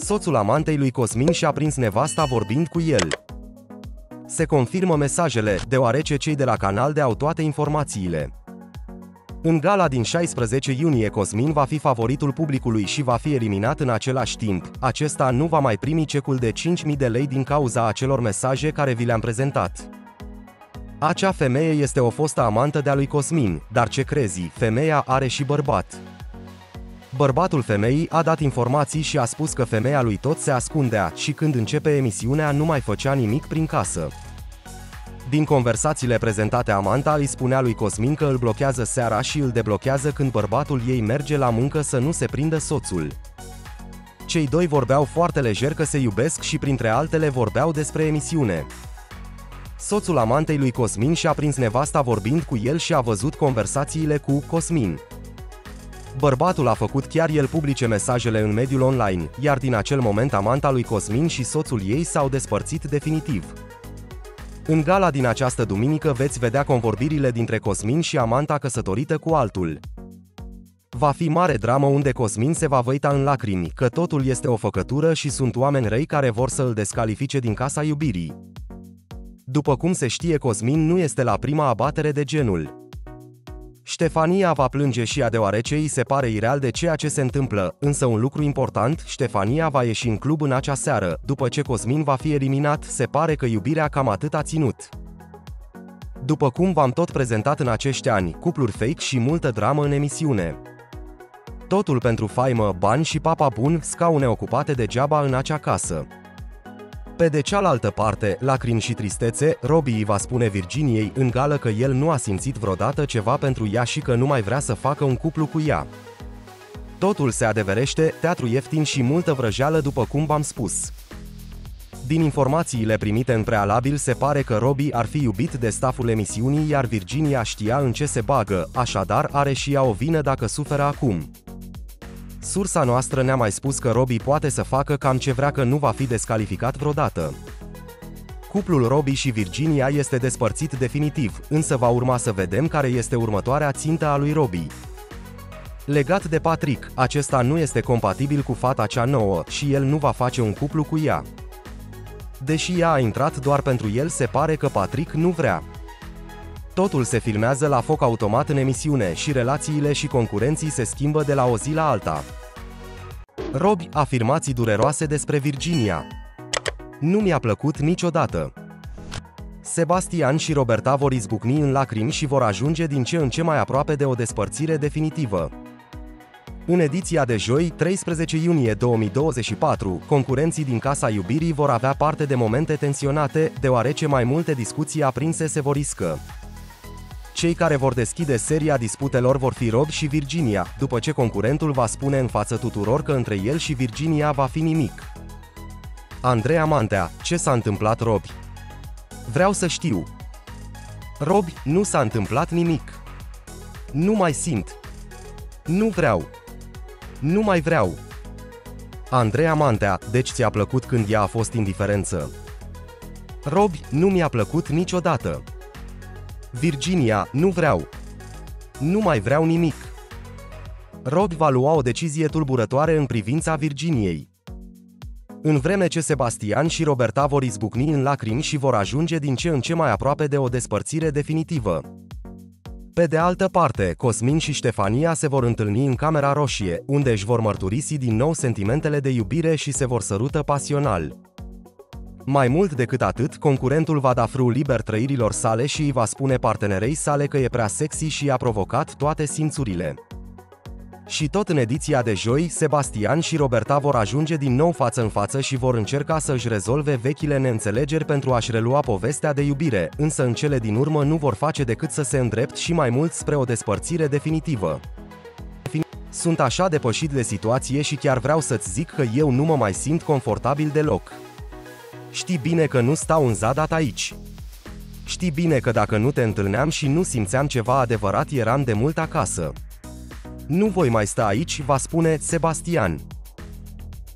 Soțul amantei lui Cosmin și-a prins nevasta vorbind cu el. Se confirmă mesajele, deoarece cei de la canal de au toate informațiile. În gala din 16 iunie Cosmin va fi favoritul publicului și va fi eliminat în același timp. Acesta nu va mai primi cecul de 5.000 de lei din cauza acelor mesaje care vi le-am prezentat. Acea femeie este o fostă amantă de-a lui Cosmin, dar ce crezi, femeia are și bărbat. Bărbatul femeii a dat informații și a spus că femeia lui tot se ascundea și când începe emisiunea nu mai făcea nimic prin casă. Din conversațiile prezentate Amanta îi spunea lui Cosmin că îl blochează seara și îl deblochează când bărbatul ei merge la muncă să nu se prindă soțul. Cei doi vorbeau foarte lejer că se iubesc și printre altele vorbeau despre emisiune. Soțul amantei lui Cosmin și-a prins nevasta vorbind cu el și a văzut conversațiile cu Cosmin. Bărbatul a făcut chiar el publice mesajele în mediul online, iar din acel moment amanta lui Cosmin și soțul ei s-au despărțit definitiv. În gala din această duminică veți vedea convorbirile dintre Cosmin și amanta căsătorită cu altul. Va fi mare dramă unde Cosmin se va văita în lacrimi, că totul este o făcătură și sunt oameni răi care vor să îl descalifice din casa iubirii. După cum se știe, Cosmin nu este la prima abatere de genul. Ștefania va plânge și ea deoarece îi se pare ireal de ceea ce se întâmplă, însă un lucru important, Ștefania va ieși în club în acea seară, după ce Cosmin va fi eliminat, se pare că iubirea cam atât a ținut. După cum v-am tot prezentat în acești ani, cupluri fake și multă dramă în emisiune. Totul pentru faimă, bani și papa bun, scaune ocupate degeaba în acea casă. Pe de cealaltă parte, lacrimi și tristețe, Robbie îi va spune Virginiei în gală că el nu a simțit vreodată ceva pentru ea și că nu mai vrea să facă un cuplu cu ea. Totul se adeverește, teatru ieftin și multă vrăjeală după cum v-am spus. Din informațiile primite în prealabil se pare că Robbie ar fi iubit de staful emisiunii iar Virginia știa în ce se bagă, așadar are și ea o vină dacă suferă acum. Sursa noastră ne-a mai spus că Robbie poate să facă cam ce vrea că nu va fi descalificat vreodată. Cuplul Robbie și Virginia este despărțit definitiv, însă va urma să vedem care este următoarea țintă a lui Robbie. Legat de Patrick, acesta nu este compatibil cu fata cea nouă și el nu va face un cuplu cu ea. Deși ea a intrat doar pentru el, se pare că Patrick nu vrea. Totul se filmează la foc automat în emisiune și relațiile și concurenții se schimbă de la o zi la alta. Robi afirmații dureroase despre Virginia. Nu mi-a plăcut niciodată. Sebastian și Roberta vor izbucni în lacrimi și vor ajunge din ce în ce mai aproape de o despărțire definitivă. În ediția de joi, 13 iunie 2024, concurenții din Casa Iubirii vor avea parte de momente tensionate, deoarece mai multe discuții aprinse se vor riscă. Cei care vor deschide seria disputelor vor fi Rob și Virginia, după ce concurentul va spune în față tuturor că între el și Virginia va fi nimic. Andreea Mantea, ce s-a întâmplat Rob? Vreau să știu. Rob, nu s-a întâmplat nimic. Nu mai simt. Nu vreau. Nu mai vreau. Andreea Mantea, deci ți-a plăcut când ea a fost indiferență? Rob, nu mi-a plăcut niciodată. Virginia, nu vreau. Nu mai vreau nimic. Rod va lua o decizie tulburătoare în privința Virginiei. În vreme ce Sebastian și Roberta vor izbucni în lacrimi și vor ajunge din ce în ce mai aproape de o despărțire definitivă. Pe de altă parte, Cosmin și Ștefania se vor întâlni în Camera Roșie, unde își vor mărturisi din nou sentimentele de iubire și se vor sărută pasional. Mai mult decât atât, concurentul va da fru liber trăirilor sale și îi va spune partenerei sale că e prea sexy și i-a provocat toate simțurile. Și tot în ediția de joi, Sebastian și Roberta vor ajunge din nou față în față și vor încerca să își rezolve vechile neînțelegeri pentru a-și relua povestea de iubire, însă în cele din urmă nu vor face decât să se îndrept și mai mult spre o despărțire definitivă. Sunt așa depășit de situație și chiar vreau să-ți zic că eu nu mă mai simt confortabil deloc. Știi bine că nu stau în zadat aici. Știi bine că dacă nu te întâlneam și nu simțeam ceva adevărat, eram de mult acasă. Nu voi mai sta aici, va spune Sebastian.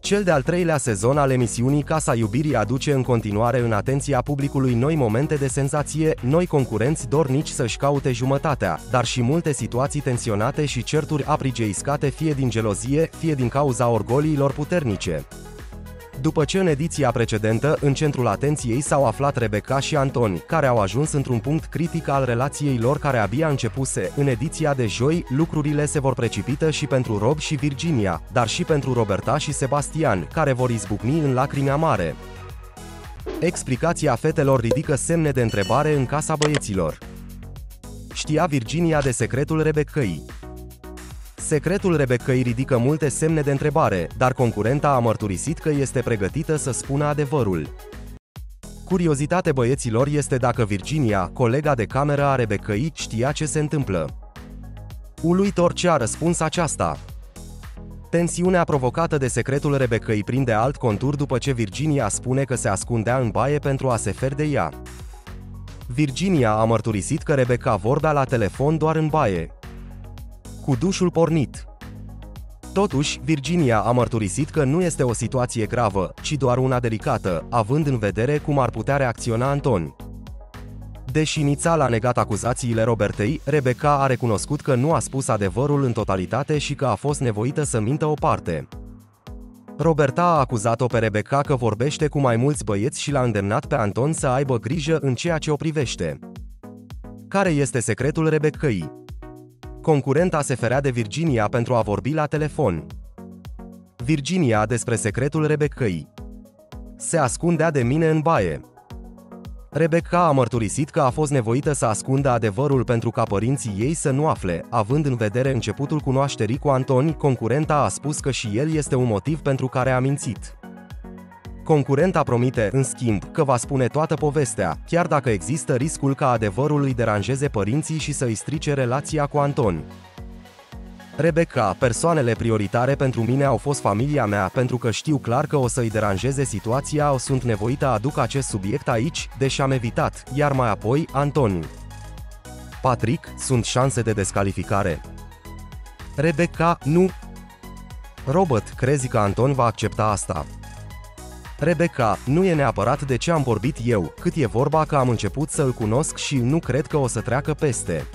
Cel de-al treilea sezon al emisiunii Casa Iubirii aduce în continuare în atenția publicului noi momente de senzație, noi concurenți dornici să-și caute jumătatea, dar și multe situații tensionate și certuri aprige iscate fie din gelozie, fie din cauza orgoliilor puternice. După ce în ediția precedentă, în centrul atenției s-au aflat Rebecca și Antoni, care au ajuns într-un punct critic al relației lor care abia începuse, în ediția de joi, lucrurile se vor precipită și pentru Rob și Virginia, dar și pentru Roberta și Sebastian, care vor izbucni în lacrimi amare. Explicația fetelor ridică semne de întrebare în casa băieților. Știa Virginia de secretul Rebeccăi. Secretul Rebecăi ridică multe semne de întrebare, dar concurenta a mărturisit că este pregătită să spună adevărul. Curiozitate băieților este dacă Virginia, colega de cameră a Rebecăi, știa ce se întâmplă. Uluitor ce a răspuns aceasta. Tensiunea provocată de secretul Rebecăi prinde alt contur după ce Virginia spune că se ascundea în baie pentru a se fer de ea. Virginia a mărturisit că Rebecca vorbea la telefon doar în baie cu dușul pornit. Totuși, Virginia a mărturisit că nu este o situație gravă, ci doar una delicată, având în vedere cum ar putea reacționa Anton. Deși inițial a negat acuzațiile Robertei, Rebecca a recunoscut că nu a spus adevărul în totalitate și că a fost nevoită să mintă o parte. Roberta a acuzat-o pe Rebecca că vorbește cu mai mulți băieți și l-a îndemnat pe Anton să aibă grijă în ceea ce o privește. Care este secretul Rebeccăi? Concurenta se ferea de Virginia pentru a vorbi la telefon. Virginia despre secretul Rebeccăi. Se ascundea de mine în baie. Rebecca a mărturisit că a fost nevoită să ascundă adevărul pentru ca părinții ei să nu afle, având în vedere începutul cunoașterii cu Antoni, concurenta a spus că și el este un motiv pentru care a mințit. Concurenta promite, în schimb, că va spune toată povestea, chiar dacă există riscul ca adevărul îi deranjeze părinții și să îi strice relația cu Anton. Rebecca, persoanele prioritare pentru mine au fost familia mea, pentru că știu clar că o să-i deranjeze situația, o sunt nevoită aduc acest subiect aici, deși am evitat, iar mai apoi, Antoniu. Patrick, sunt șanse de descalificare. Rebecca, nu. Robert, crezi că Anton va accepta asta? Rebecca, nu e neapărat de ce am vorbit eu, cât e vorba că am început să îl cunosc și nu cred că o să treacă peste.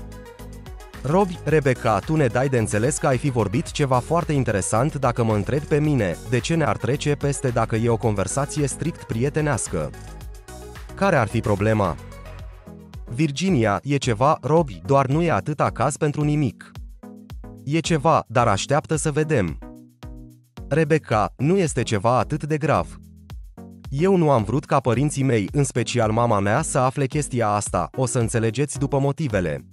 Robi, Rebecca, tu ne dai de înțeles că ai fi vorbit ceva foarte interesant dacă mă întreb pe mine, de ce ne-ar trece peste dacă e o conversație strict prietenească. Care ar fi problema? Virginia, e ceva, Robi, doar nu e atât acas pentru nimic. E ceva, dar așteaptă să vedem. Rebecca, nu este ceva atât de grav. Eu nu am vrut ca părinții mei, în special mama mea, să afle chestia asta, o să înțelegeți după motivele.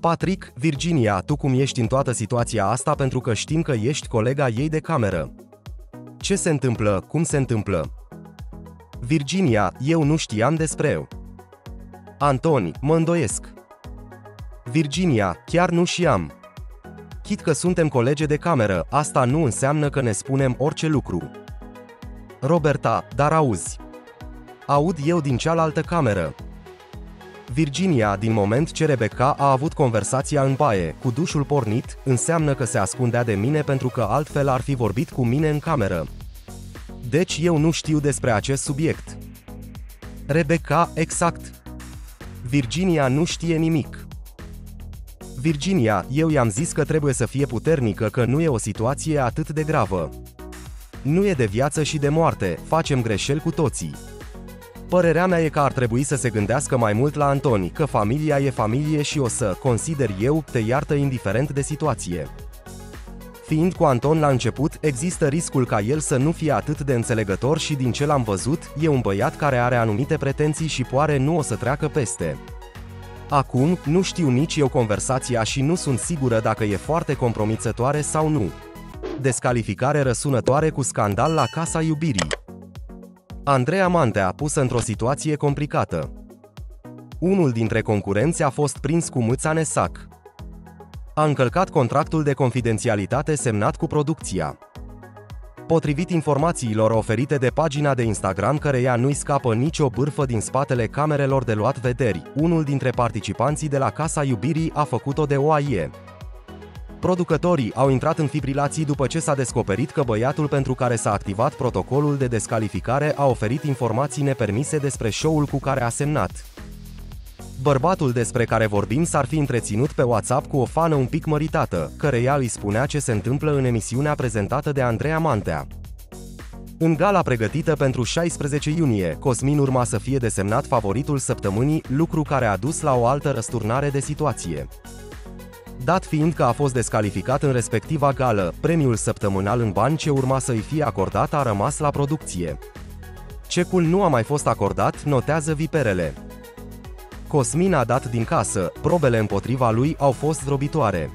Patrick, Virginia, tu cum ești în toată situația asta pentru că știm că ești colega ei de cameră. Ce se întâmplă, cum se întâmplă? Virginia, eu nu știam despre eu. Antoni, mă îndoiesc. Virginia, chiar nu știam. Chit că suntem colege de cameră, asta nu înseamnă că ne spunem orice lucru. Roberta, dar auzi. Aud eu din cealaltă cameră. Virginia, din moment ce Rebecca a avut conversația în baie, cu dușul pornit, înseamnă că se ascundea de mine pentru că altfel ar fi vorbit cu mine în cameră. Deci eu nu știu despre acest subiect. Rebecca, exact. Virginia nu știe nimic. Virginia, eu i-am zis că trebuie să fie puternică, că nu e o situație atât de gravă. Nu e de viață și de moarte, facem greșeli cu toții. Părerea mea e că ar trebui să se gândească mai mult la Antoni, că familia e familie și o să, consider eu, te iartă indiferent de situație. Fiind cu Anton la început, există riscul ca el să nu fie atât de înțelegător și din ce l-am văzut, e un băiat care are anumite pretenții și poare nu o să treacă peste. Acum, nu știu nici eu conversația și nu sunt sigură dacă e foarte compromițătoare sau nu. Descalificare răsunătoare cu scandal la Casa Iubirii. Andreea Mantea, pusă într-o situație complicată. Unul dintre concurenți a fost prins cu mâța nesac. A încălcat contractul de confidențialitate semnat cu producția. Potrivit informațiilor oferite de pagina de Instagram căreia nu-i scapă nicio bârfă din spatele camerelor de luat vederi, unul dintre participanții de la Casa Iubirii a făcut-o de OAIE. Producătorii au intrat în fibrilații după ce s-a descoperit că băiatul pentru care s-a activat protocolul de descalificare a oferit informații nepermise despre show-ul cu care a semnat. Bărbatul despre care vorbim s-ar fi întreținut pe WhatsApp cu o fană un pic măritată, căreia îi spunea ce se întâmplă în emisiunea prezentată de Andreea Mantea. În gala pregătită pentru 16 iunie, Cosmin urma să fie desemnat favoritul săptămânii, lucru care a dus la o altă răsturnare de situație. Dat fiind că a fost descalificat în respectiva gală, premiul săptămânal în bani ce urma să-i fie acordat a rămas la producție. Cecul nu a mai fost acordat, notează viperele. Cosmin a dat din casă, probele împotriva lui au fost zdrobitoare.